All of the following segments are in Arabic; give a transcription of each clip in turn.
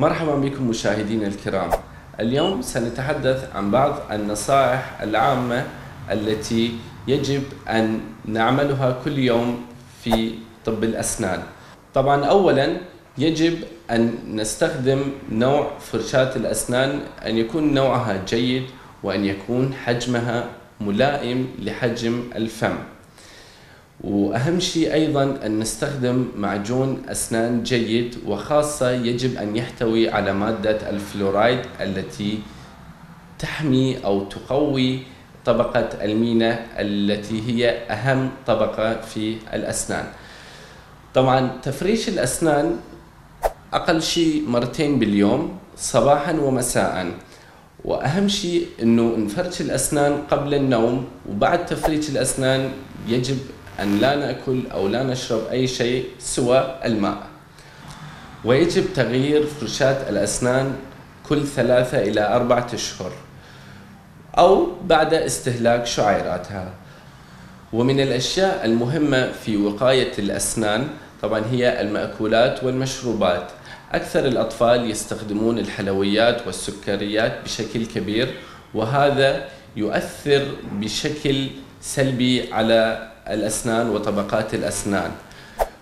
مرحبا بكم مشاهدينا الكرام. اليوم سنتحدث عن بعض النصائح العامة التي يجب أن نعملها كل يوم في طب الأسنان. طبعا أولا يجب أن نستخدم نوع فرشاة الأسنان أن يكون نوعها جيد وأن يكون حجمها ملائم لحجم الفم. وأهم شيء أيضا أن نستخدم معجون أسنان جيد وخاصة يجب أن يحتوي على مادة الفلورايد التي تحمي أو تقوي طبقة المينا التي هي أهم طبقة في الأسنان. طبعا تفريش الأسنان أقل شيء مرتين باليوم صباحا ومساء. وأهم شيء إنه نفرش الأسنان قبل النوم وبعد تفريش الأسنان يجب أن لا نأكل أو لا نشرب أي شيء سوى الماء. ويجب تغيير فرشاة الأسنان كل ثلاثة إلى أربعة أشهر أو بعد استهلاك شعيراتها. ومن الأشياء المهمة في وقاية الأسنان طبعا هي المأكولات والمشروبات. أكثر الأطفال يستخدمون الحلويات والسكريات بشكل كبير وهذا يؤثر بشكل سلبي على الأسنان وطبقات الأسنان.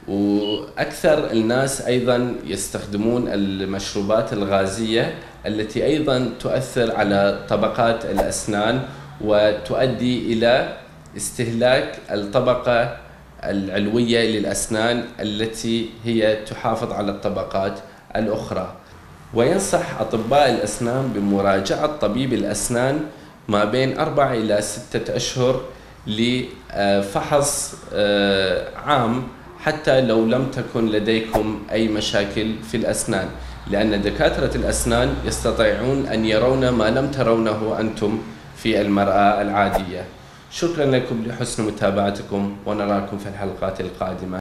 وأكثر الناس أيضا يستخدمون المشروبات الغازية التي أيضا تؤثر على طبقات الأسنان وتؤدي إلى استهلاك الطبقة العلوية للأسنان التي هي تحافظ على الطبقات الأخرى. وينصح أطباء الأسنان بمراجعة طبيب الأسنان ما بين أربع إلى ستة أشهر لفحص آه، عام حتى لو لم تكن لديكم أي مشاكل في الأسنان. لأن دكاترة الأسنان يستطيعون أن يرون ما لم ترونه أنتم في المرآة العادية. شكرا لكم لحسن متابعتكم ونراكم في الحلقات القادمة.